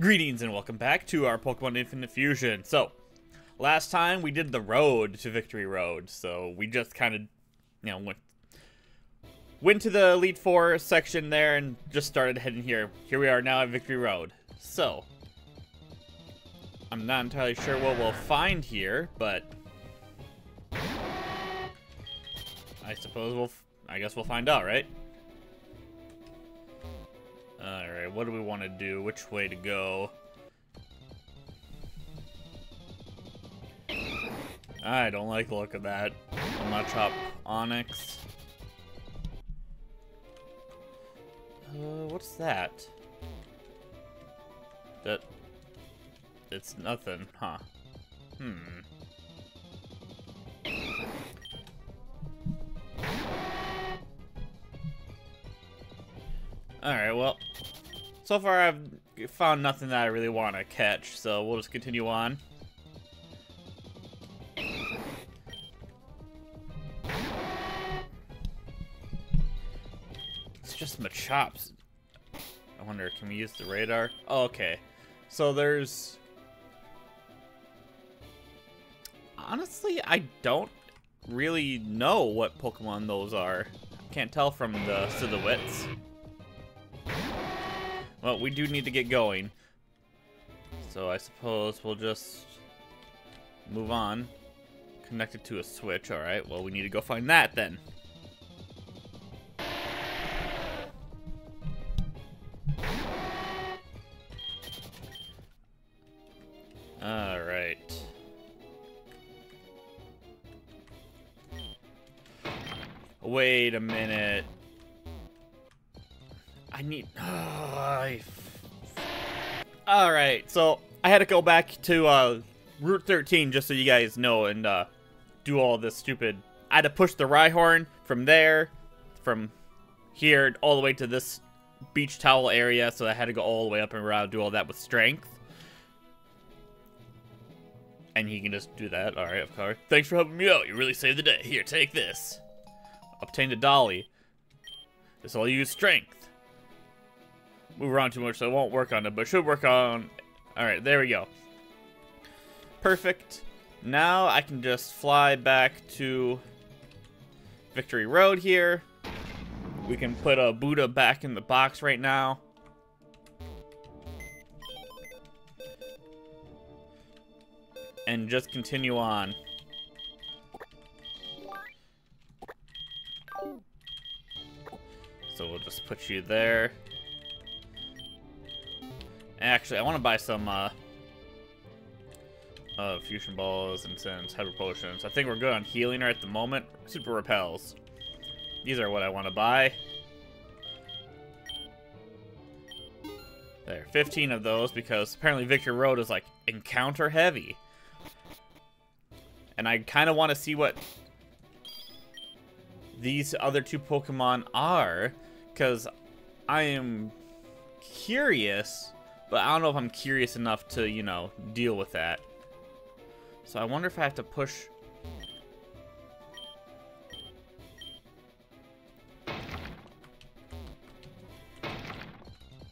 Greetings and welcome back to our Pokemon Infinite Fusion. So, last time we did the road to Victory Road, so we just kind of, you know, went went to the Elite Four section there and just started heading here. Here we are now at Victory Road. So, I'm not entirely sure what we'll find here, but I suppose we'll, I guess we'll find out, right? Alright, what do we want to do? Which way to go? I don't like the look of that. I'm gonna chop Onyx. Uh, what's that? That... It's nothing, huh? Hmm. Alright, well, so far I've found nothing that I really want to catch, so we'll just continue on. It's just Machops. I wonder, can we use the radar? Oh, okay. So there's... Honestly, I don't really know what Pokemon those are. Can't tell from the silhouettes. Well, we do need to get going. So I suppose we'll just move on. Connected to a switch, alright. Well, we need to go find that then. Alright. Wait a minute. Had to go back to uh, Route 13 just so you guys know and uh, do all this stupid... I had to push the Rhyhorn from there, from here, all the way to this beach towel area, so I had to go all the way up and around do all that with strength. And he can just do that. Alright, of course. Thanks for helping me out. You really saved the day. Here, take this. Obtain the dolly. This will use strength move around too much, so it won't work on it, but should work on... Alright, there we go. Perfect. Now I can just fly back to Victory Road here. We can put a Buddha back in the box right now. And just continue on. So we'll just put you there. Actually, I want to buy some uh, uh, fusion balls and some hyper potions. I think we're good on healing right at the moment. Super repels. These are what I want to buy. There, 15 of those because apparently Victory Road is like encounter heavy. And I kind of want to see what these other two Pokemon are because I am curious but I don't know if I'm curious enough to, you know, deal with that. So I wonder if I have to push...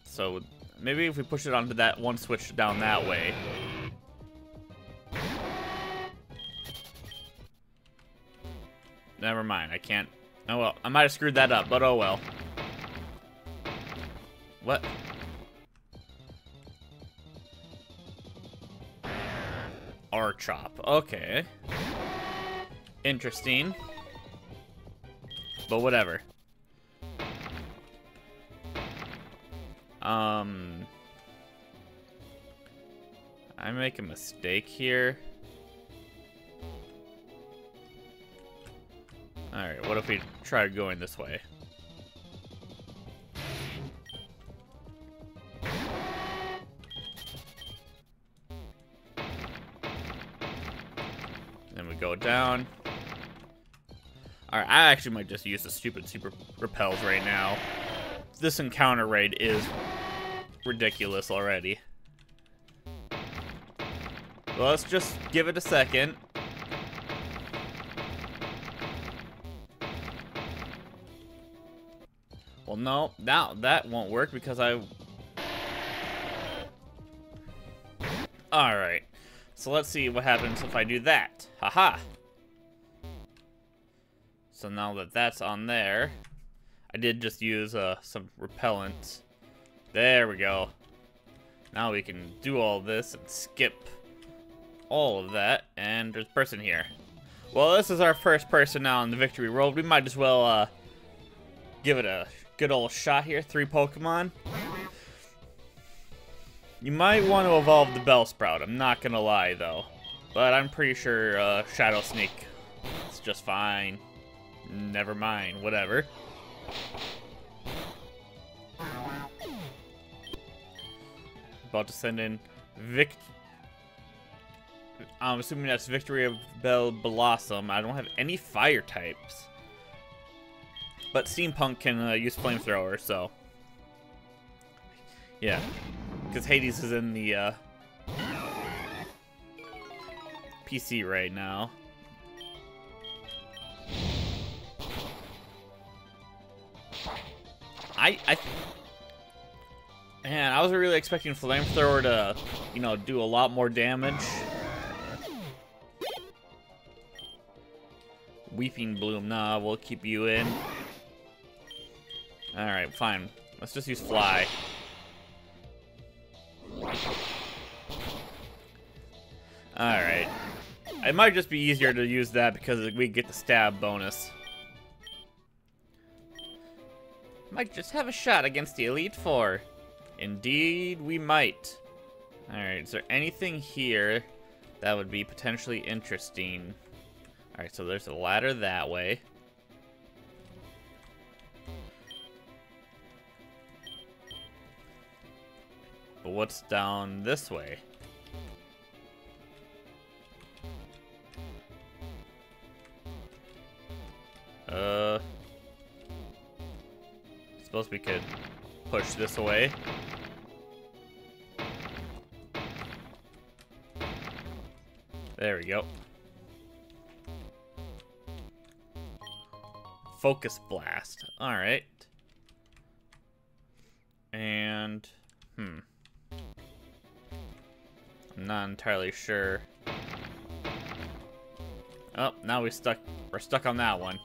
So maybe if we push it onto that one switch down that way. Never mind, I can't... Oh well, I might have screwed that up, but oh well. What? Chop. Okay. Interesting. But whatever. Um... I make a mistake here. Alright, what if we try going this way? Actually might just use the stupid super repels right now. This encounter rate is ridiculous already. Let's just give it a second. Well, no, now that won't work because I... Alright. So let's see what happens if I do that. Haha. -ha. So now that that's on there, I did just use uh, some repellent. There we go. Now we can do all this and skip all of that, and there's a person here. Well, this is our first person now in the victory road. We might as well uh, give it a good old shot here. Three Pokemon. You might want to evolve the Bellsprout. I'm not going to lie, though. But I'm pretty sure uh, Shadow Sneak is just fine. Never mind. Whatever. About to send in Vic... I'm assuming that's Victory of Bellossom. I don't have any fire types. But Steampunk can uh, use Flamethrower, so... Yeah. Because Hades is in the uh, PC right now. I, I, man, I was really expecting Flamethrower to, you know, do a lot more damage. Weeping Bloom, nah, we'll keep you in. Alright, fine. Let's just use Fly. Alright. It might just be easier to use that because we get the stab bonus. Might just have a shot against the Elite Four. Indeed, we might. Alright, is there anything here that would be potentially interesting? Alright, so there's a ladder that way. But what's down this way? Uh... Suppose we could push this away. There we go. Focus Blast. Alright. And... Hmm. I'm not entirely sure. Oh, now we stuck. We're stuck on that one.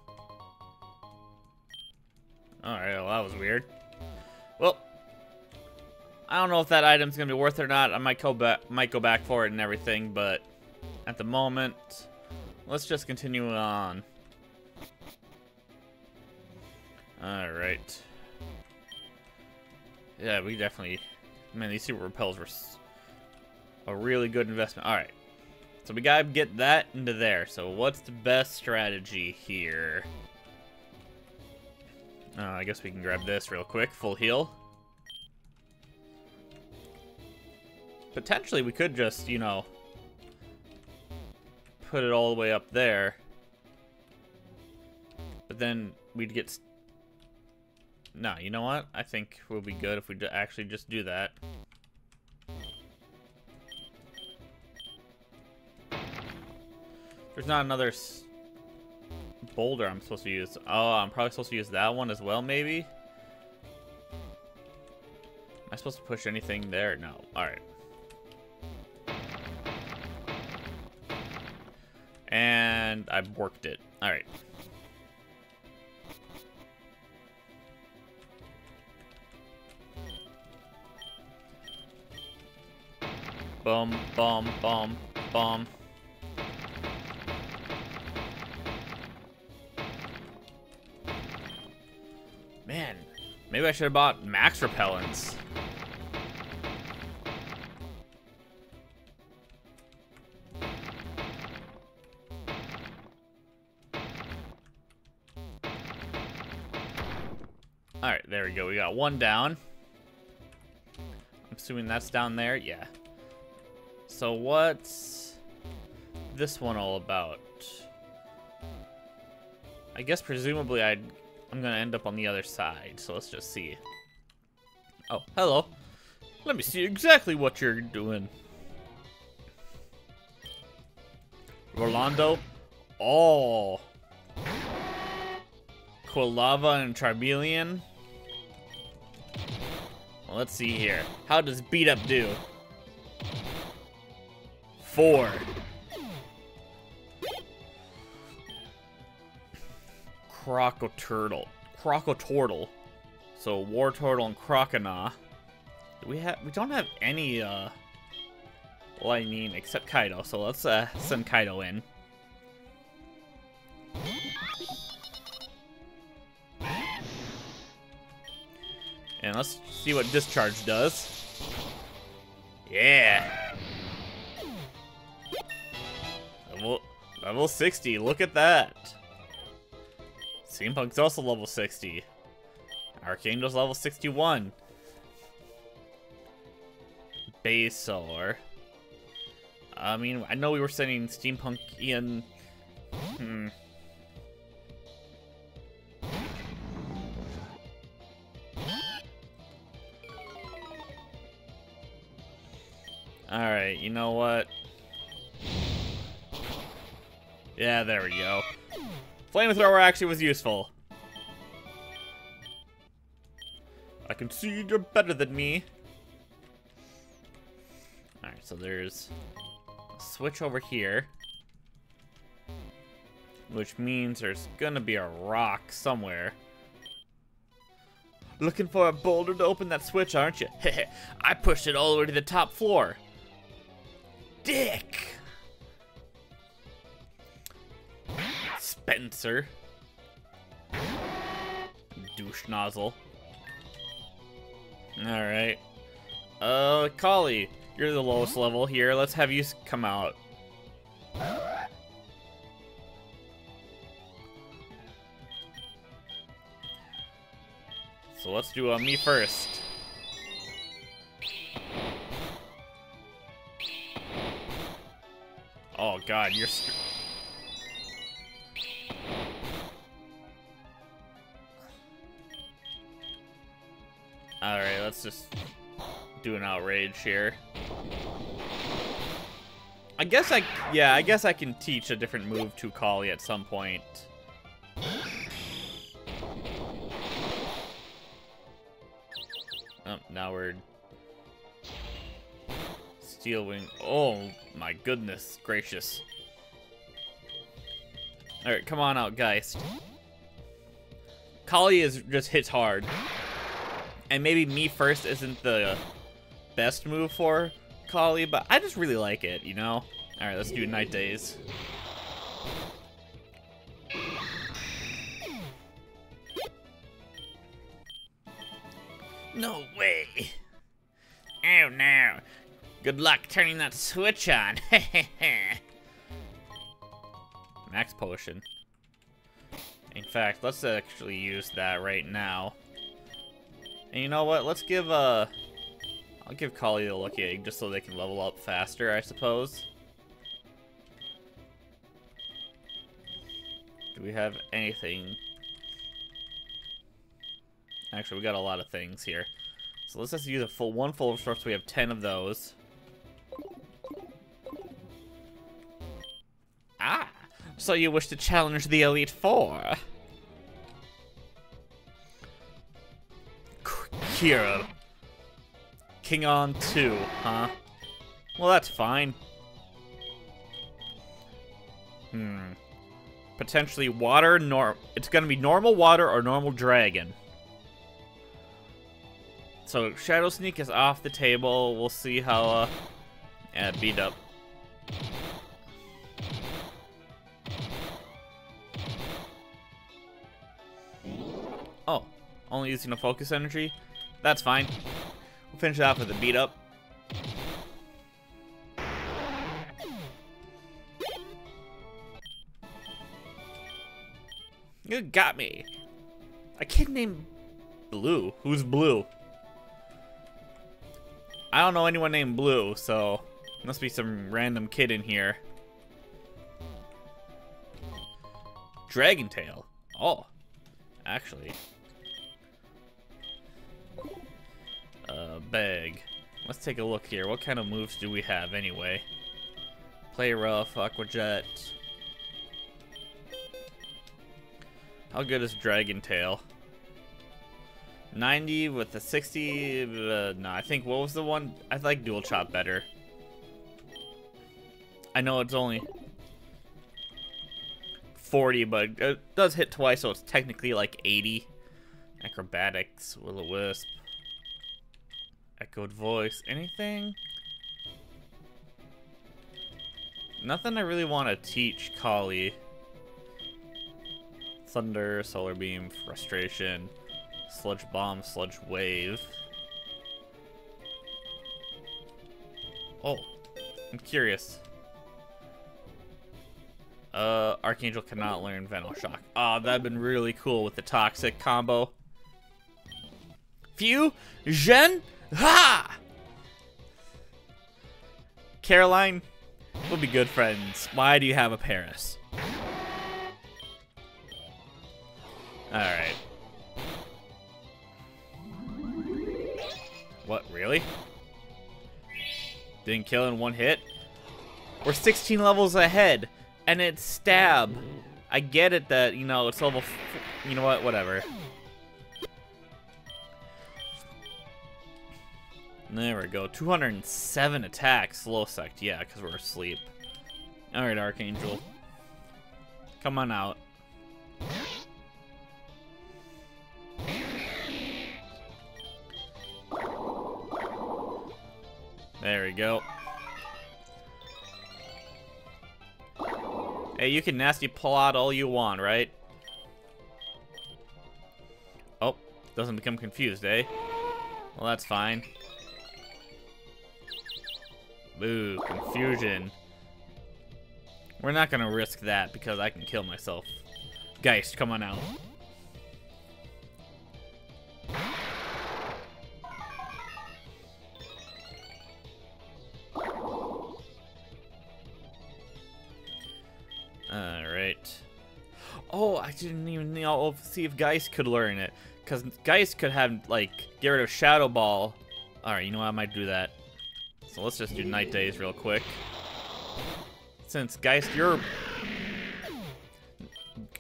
Alright, well that was weird. Well, I don't know if that item's gonna be worth it or not. I might go back, might go back for it and everything, but at the moment, let's just continue on. Alright. Yeah, we definitely... Man, these super repels were a really good investment. Alright. So we gotta get that into there. So what's the best strategy here? Uh, I guess we can grab this real quick. Full heal. Potentially, we could just, you know, put it all the way up there. But then we'd get... No, you know what? I think we'll be good if we actually just do that. There's not another boulder I'm supposed to use. Oh, I'm probably supposed to use that one as well, maybe? Am I supposed to push anything there? No. Alright. And I've worked it. Alright. Boom, boom, boom, boom. Maybe I should have bought max repellents. Alright, there we go. We got one down. I'm assuming that's down there. Yeah. So what's this one all about? I guess presumably I'd I'm gonna end up on the other side, so let's just see. Oh, hello. Let me see exactly what you're doing. Rolando? Oh. Quilava and Charmeleon? Well, let's see here. How does Beat Up do? Four. Crocoturtle. Crocoturtle. So Wartortle and Croconaw. We have we don't have any uh lightning except Kaido, so let's uh send Kaido in. And let's see what discharge does. Yeah. Level, level 60, look at that. Steampunk's also level 60. Archangel's level 61. Basaur. I mean, I know we were sending Steampunk in. Hmm. Alright, you know what? Yeah, there we go. Flamethrower actually was useful. I can see you're better than me. Alright, so there's a switch over here. Which means there's gonna be a rock somewhere. Looking for a boulder to open that switch, aren't you? I pushed it all the way to the top floor. Dick! Spencer. Douche nozzle. Alright. Uh, Collei, you're the lowest level here. Let's have you come out. So let's do uh, me first. Oh god, you're... let's just do an outrage here. I guess I... Yeah, I guess I can teach a different move to Kali at some point. Oh, now we're Steel Wing. Oh my goodness gracious. Alright, come on out, Geist. Kali is just hits hard. And maybe me first isn't the best move for Kali, but I just really like it, you know? Alright, let's do Night Daze. No way! Oh no! Good luck turning that switch on. Max potion. In fact, let's actually use that right now. And you know what? Let's give uh I'll give Kali the lucky egg just so they can level up faster, I suppose. Do we have anything? Actually, we got a lot of things here. So let's just use a full one full of so we have 10 of those. Ah, so you wish to challenge the Elite Four? Kira. King on 2, huh? Well, that's fine. Hmm. Potentially water, nor it's gonna be normal water or normal dragon. So Shadow Sneak is off the table. We'll see how uh yeah, beat up. Oh, only using a focus energy? That's fine. We'll finish it off with a beat up. You got me. A kid named Blue. Who's Blue? I don't know anyone named Blue, so must be some random kid in here. Dragon Tail. Oh, actually. Bag. Let's take a look here. What kind of moves do we have anyway? Play rough, Aqua Jet. How good is Dragon Tail? 90 with a 60. Uh, no, I think what was the one? I like Dual Chop better. I know it's only 40, but it does hit twice, so it's technically like 80. Acrobatics, Will-O-Wisp. Echoed voice. Anything? Nothing I really want to teach Kali. Thunder, Solar Beam, Frustration, Sludge Bomb, Sludge Wave. Oh, I'm curious. Uh, Archangel cannot learn Venoshock. Ah, oh, that'd been really cool with the Toxic combo. Fusion! Ha! Caroline, we'll be good friends. Why do you have a Paras? Alright. What, really? Didn't kill in one hit? We're 16 levels ahead, and it's stab. I get it that, you know, it's level... you know what? Whatever. There we go. 207 attacks. Slow sect. Yeah, because we're asleep. Alright, Archangel. Come on out. There we go. Hey, you can nasty pull out all you want, right? Oh, doesn't become confused, eh? Well, that's fine. Boo, confusion. We're not gonna risk that because I can kill myself. Geist, come on out. Alright. Oh, I didn't even know see if Geist could learn it. Because Geist could have, like, get rid of Shadow Ball. Alright, you know what? I might do that. So let's just do Night Daze real quick. Since, Geist, you're...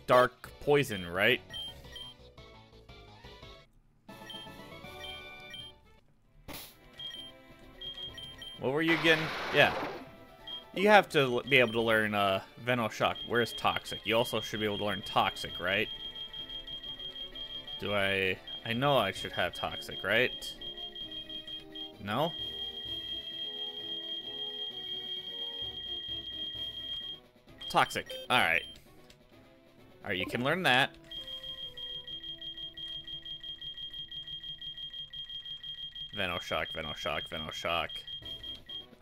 Dark Poison, right? What were you getting? Yeah. You have to be able to learn uh, Venoshock. Where's Toxic? You also should be able to learn Toxic, right? Do I... I know I should have Toxic, right? No? Toxic. Alright. Alright, you can learn that. Venoshock, Venoshock, Venoshock.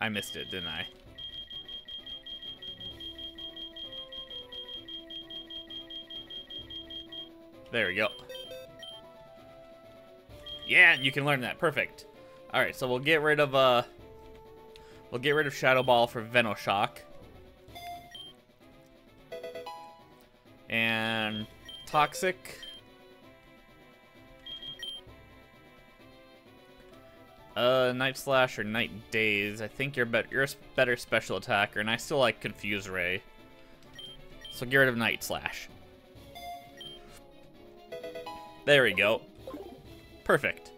I missed it, didn't I? There we go. Yeah, you can learn that. Perfect. Alright, so we'll get rid of, uh... We'll get rid of Shadow Ball for Venoshock. Toxic. Uh, Night Slash or Night Daze. I think you're. You're a better special attacker, and I still like Confuse Ray. So get rid of Night Slash. There we go. Perfect.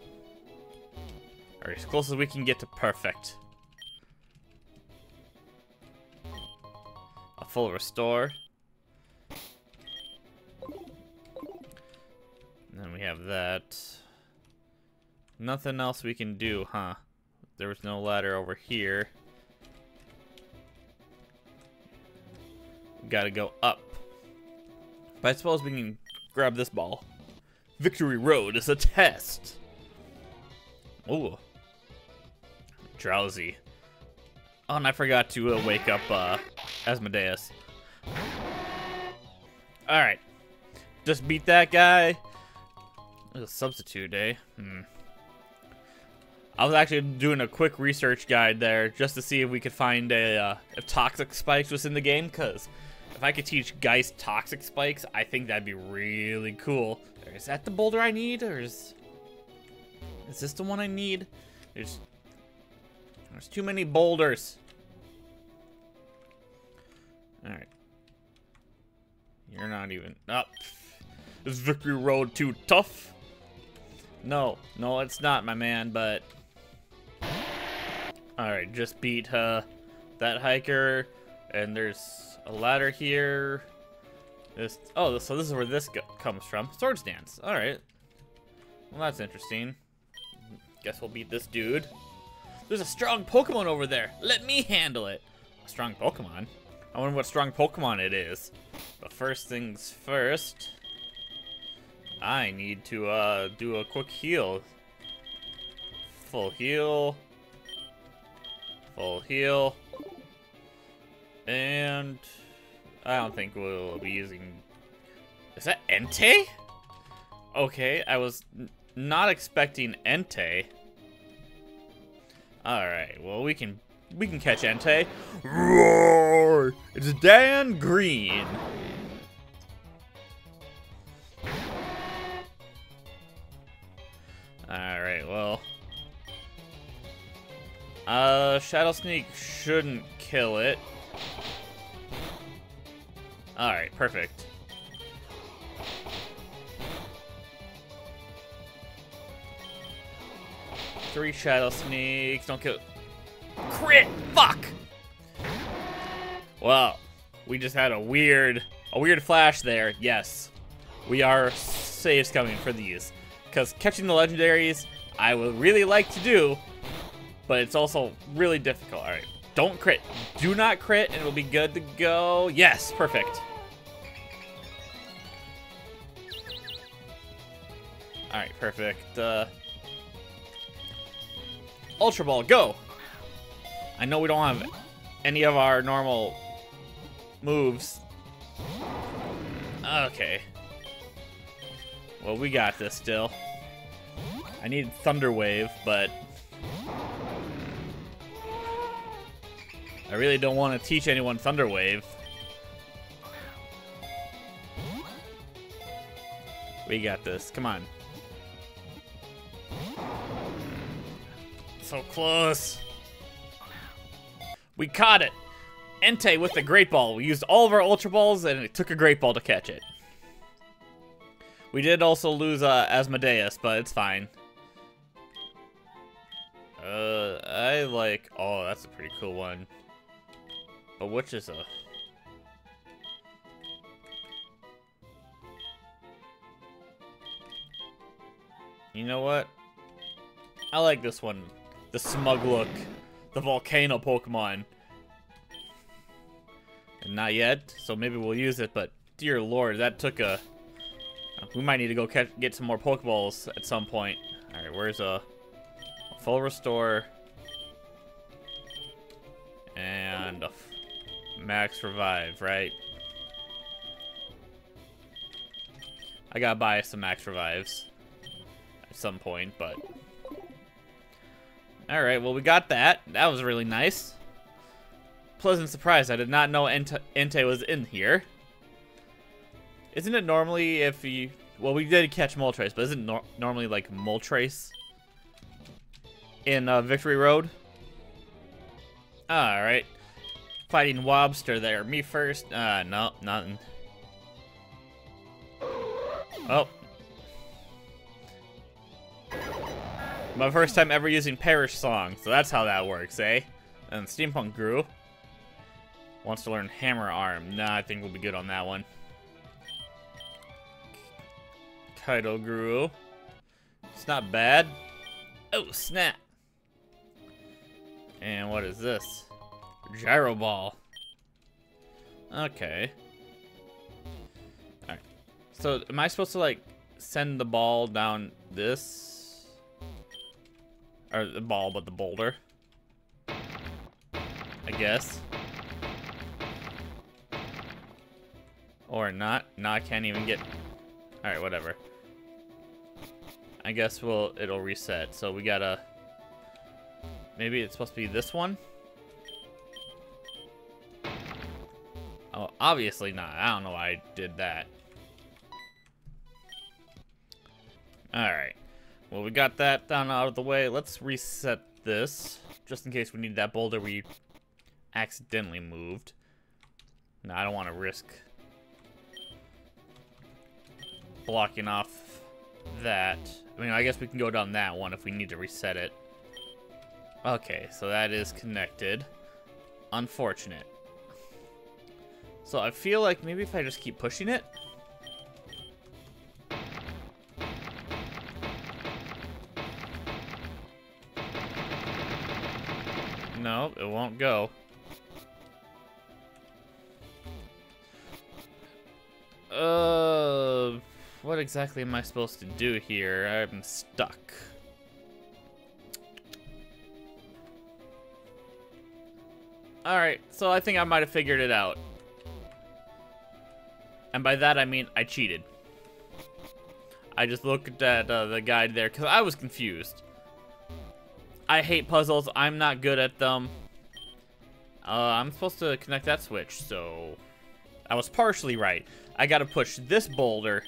Alright, as close as we can get to perfect. A full restore. That. Nothing else we can do, huh? There was no ladder over here. Gotta go up. But I suppose we can grab this ball. Victory Road is a test. Oh. Drowsy. Oh, and I forgot to uh, wake up uh, Asmodeus. Alright. Just beat that guy a substitute. Eh? Hmm. I was actually doing a quick research guide there just to see if we could find a uh, if toxic spikes was in the game. Cause if I could teach Geist toxic spikes, I think that'd be really cool. Is that the boulder I need, or is is this the one I need? There's there's too many boulders. All right. You're not even up. Oh, is Victory Road too tough? No, no, it's not, my man, but... Alright, just beat uh, that hiker, And there's a ladder here. This. Oh, so this is where this comes from. Swords dance. All right. Well, that's interesting. Guess we'll beat this dude. There's a strong Pokemon over there. Let me handle it. A strong Pokemon? I wonder what strong Pokemon it is. But first things first, I need to uh, do a quick heal. Full heal. Full heal. And I don't think we'll be using... Is that Entei? Okay, I was not expecting Entei. Alright, well we can we can catch Entei. Roar! It's Dan Green. Alright, well. Uh, Shadow Sneak shouldn't kill it. Alright, perfect. Three Shadow Sneaks, don't kill- Crit! Fuck! Well, we just had a weird, a weird flash there, yes. We are saves coming for these. Because catching the legendaries, I would really like to do, but it's also really difficult. Alright, don't crit. Do not crit, and it will be good to go. Yes, perfect. Alright, perfect. Uh, Ultra Ball, go! I know we don't have any of our normal moves. Okay. Well, we got this still. I need Thunder Wave, but... I really don't want to teach anyone Thunder Wave. We got this. Come on. So close. We caught it. Entei with the Great Ball. We used all of our Ultra Balls, and it took a Great Ball to catch it. We did also lose uh, Asmodeus, but it's fine. Uh, I like... Oh, that's a pretty cool one. But which is a... You know what? I like this one. The smug look the volcano Pokemon. And not yet, so maybe we'll use it, but dear lord, that took a... We might need to go catch, get some more Pokeballs at some point. Alright, where's a, a full restore? And a max revive, right? I gotta buy some max revives at some point, but Alright, well we got that. That was really nice. Pleasant surprise, I did not know Ente, Entei was in here. Isn't it normally if you... Well, we did catch Moltres, but isn't normally like Moltres in uh, Victory Road? Alright. Fighting Wobster there. Me first. Uh, no, nothing. Oh, My first time ever using Perish Song, so that's how that works, eh? And Steampunk Grew. Wants to learn Hammer Arm. Nah, I think we'll be good on that one. Kaido Grew. It's not bad. Oh, snap. And what is this? Gyro Ball. Okay. Alright. So, am I supposed to, like, send the ball down this? Or the ball, but the boulder. I guess. Or not. No, I can't even get... Alright, whatever. I guess we'll it'll reset. So we gotta... Maybe it's supposed to be this one? Oh, obviously not. I don't know why I did that. Alright. Well, we got that done out of the way. Let's reset this, just in case we need that boulder we accidentally moved. No, I don't want to risk blocking off that. I mean, I guess we can go down that one if we need to reset it. Okay, so that is connected. Unfortunate. So I feel like maybe if I just keep pushing it. No, it won't go. Uh, what exactly am I supposed to do here? I'm stuck. Alright, so I think I might have figured it out. And by that I mean I cheated. I just looked at uh, the guide there because I was confused. I hate puzzles. I'm not good at them. Uh, I'm supposed to connect that switch, so... I was partially right. I gotta push this boulder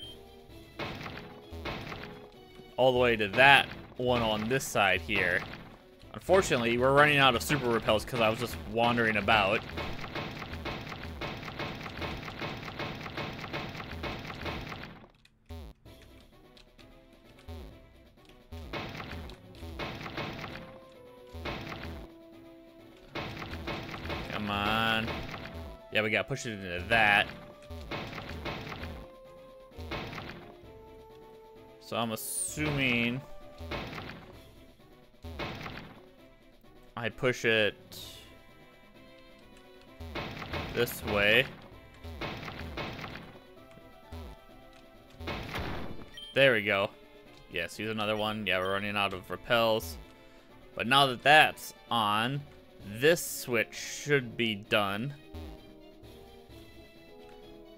all the way to that one on this side here. Unfortunately, we're running out of super repels because I was just wandering about. Come on. Yeah, we gotta push it into that. So I'm assuming I push it this way. There we go. Yes, use another one. Yeah, we're running out of repels. But now that that's on, this switch should be done.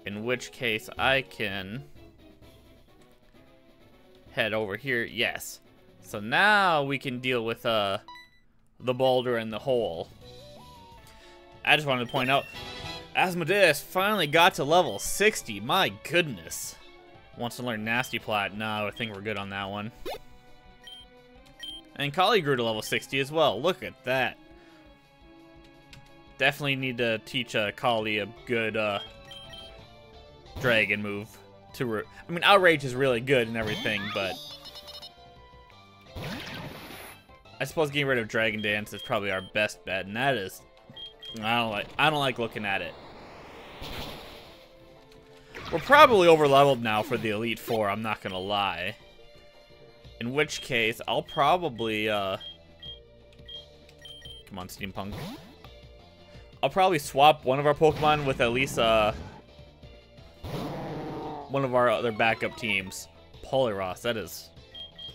In which case I can head over here. Yes. So now we can deal with uh, the boulder and the hole. I just wanted to point out, Asmodeus finally got to level 60. My goodness. Wants to learn Nasty Plot. No, I think we're good on that one. And Kali grew to level 60 as well. Look at that. Definitely need to teach uh, Collei a good uh, dragon move to. I mean, outrage is really good and everything, but I suppose getting rid of Dragon Dance is probably our best bet, and that is. I don't like. I don't like looking at it. We're probably over leveled now for the Elite Four. I'm not gonna lie. In which case, I'll probably. uh... Come on, Steampunk. I'll probably swap one of our Pokemon with at least uh, one of our other backup teams. Poliwrath, that is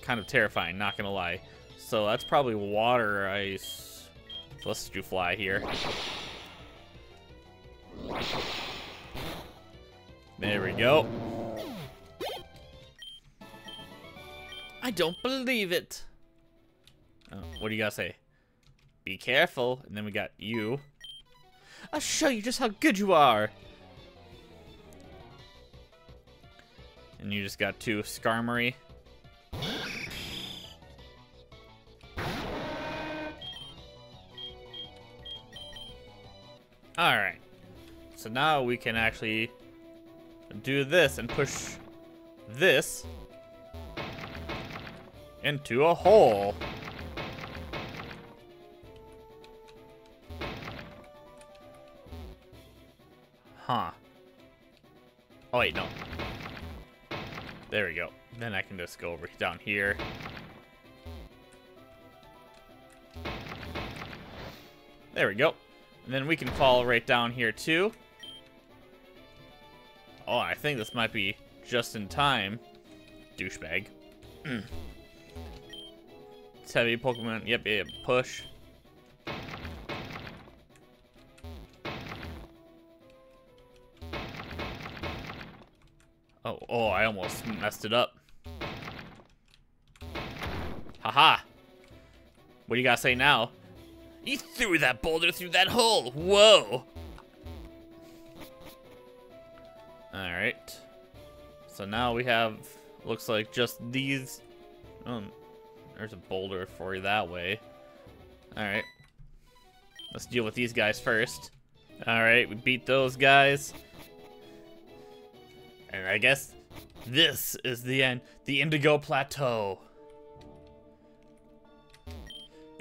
kind of terrifying, not gonna lie. So that's probably water ice. So let's do fly here. There we go. I don't believe it. Oh, what do you gotta say? Be careful. And then we got you. I'll show you just how good you are. And you just got two Skarmory. Alright. So now we can actually do this and push this into a hole. Huh. Oh wait, no. There we go. Then I can just go over down here. There we go. And then we can fall right down here too. Oh, I think this might be just in time. Douchebag. it's heavy Pokemon. Yep, yep, push. Oh, oh, I almost messed it up. Haha. What do you gotta say now? He threw that boulder through that hole. Whoa. Alright. So now we have, looks like just these. Um, there's a boulder for you that way. Alright. Let's deal with these guys first. Alright, we beat those guys. And I guess this is the end. The Indigo Plateau.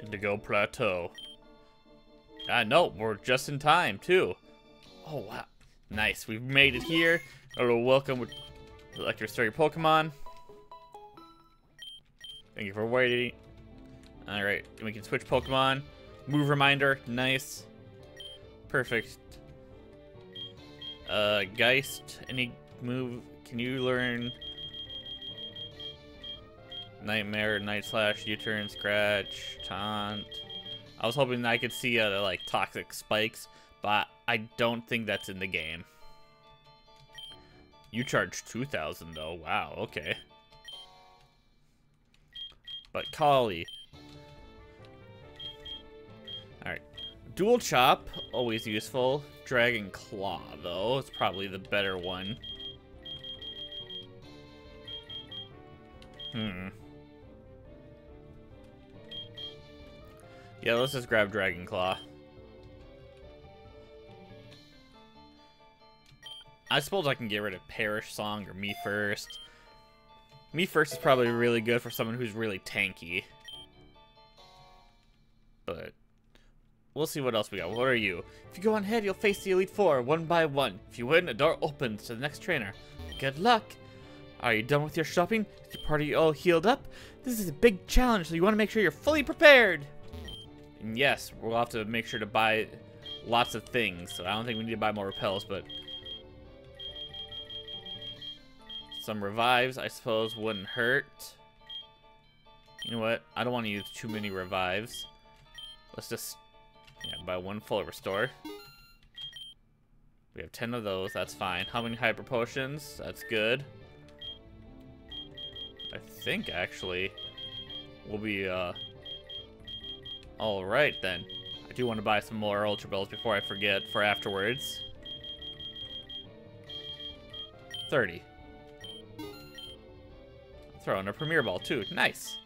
Indigo Plateau. Ah, no, we're just in time, too. Oh, wow. Nice, we've made it here. Welcome. Would you like to restore your Pokemon? Thank you for waiting. Alright, we can switch Pokemon. Move reminder, nice. Perfect. Uh, Geist, any move, can you learn Nightmare, Night Slash, U-Turn, Scratch, Taunt? I was hoping I could see, like, Toxic Spikes, but I don't think that's in the game. You charge 2,000 though, wow, okay. But Kali. Alright. Dual Chop, always useful. Dragon Claw, though, is probably the better one. Hmm. Yeah, let's just grab Dragon Claw. I suppose I can get rid of Perish Song or Me First. Me First is probably really good for someone who's really tanky. But we'll see what else we got. What are you? If you go on ahead, you'll face the Elite Four one by one. If you win, a door opens to the next trainer. Good luck. Are you done with your shopping? Is your party all healed up? This is a big challenge, so you want to make sure you're fully prepared. And yes, we'll have to make sure to buy lots of things. So I don't think we need to buy more repels, but some revives, I suppose, wouldn't hurt. You know what? I don't want to use too many revives. Let's just yeah, buy one full restore. We have 10 of those, that's fine. How many hyper potions? That's good. I think, actually, we'll be, uh... Alright, then. I do want to buy some more Ultra Balls before I forget for afterwards. 30. Throw in a Premier Ball, too. Nice.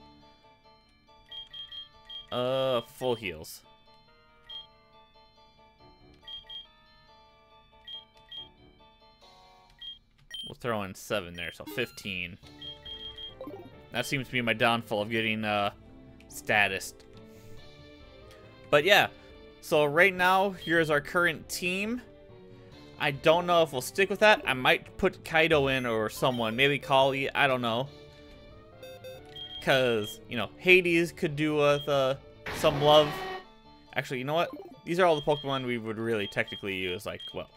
Uh, full heals. We'll throw in seven there, so 15. That seems to be my downfall of getting, uh, status. But yeah, so right now, here's our current team. I don't know if we'll stick with that. I might put Kaido in or someone, maybe Kali, I don't know. Because, you know, Hades could do with uh, some love. Actually, you know what? These are all the Pokemon we would really technically use. Like, well,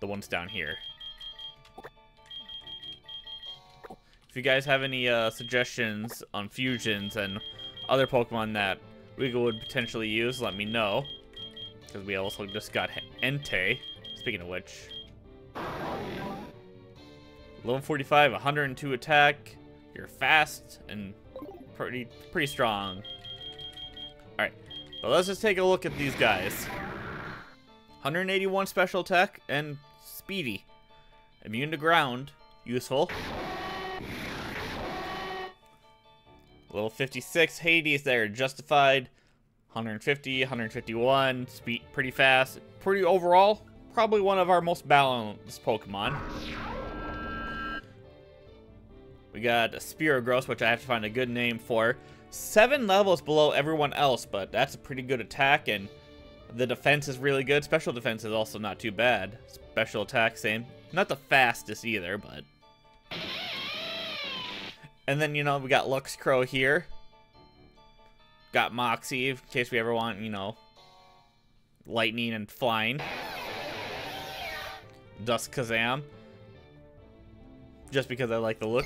the ones down here. If you guys have any uh, suggestions on fusions and other Pokemon that we would potentially use, let me know. Because we also just got Entei. Speaking of which. Level 45, 102 attack, you're fast and pretty pretty strong. Alright, but let's just take a look at these guys. 181 special attack and speedy. Immune to ground. Useful. Level 56 Hades there, justified. 150, 151, speed pretty fast. Pretty overall, probably one of our most balanced Pokemon. We got a Spearow which I have to find a good name for. Seven levels below everyone else, but that's a pretty good attack, and the defense is really good. Special defense is also not too bad. Special attack, same. Not the fastest either, but... And then, you know, we got Luxcrow here. Got Moxie, in case we ever want, you know, lightning and flying. Duskazam just because I like the look.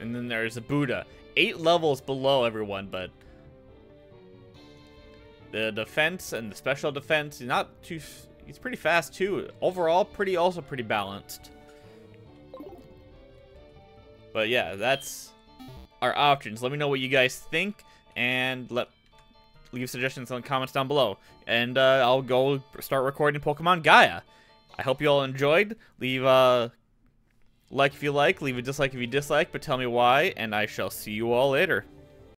And then there's a Buddha. Eight levels below everyone, but the defense and the special defense, not too, he's pretty fast too. Overall, pretty, also pretty balanced. But yeah, that's our options. Let me know what you guys think, and let leave suggestions in the comments down below. And uh, I'll go start recording Pokemon Gaia. I hope you all enjoyed. Leave a like if you like, leave a dislike if you dislike, but tell me why, and I shall see you all later.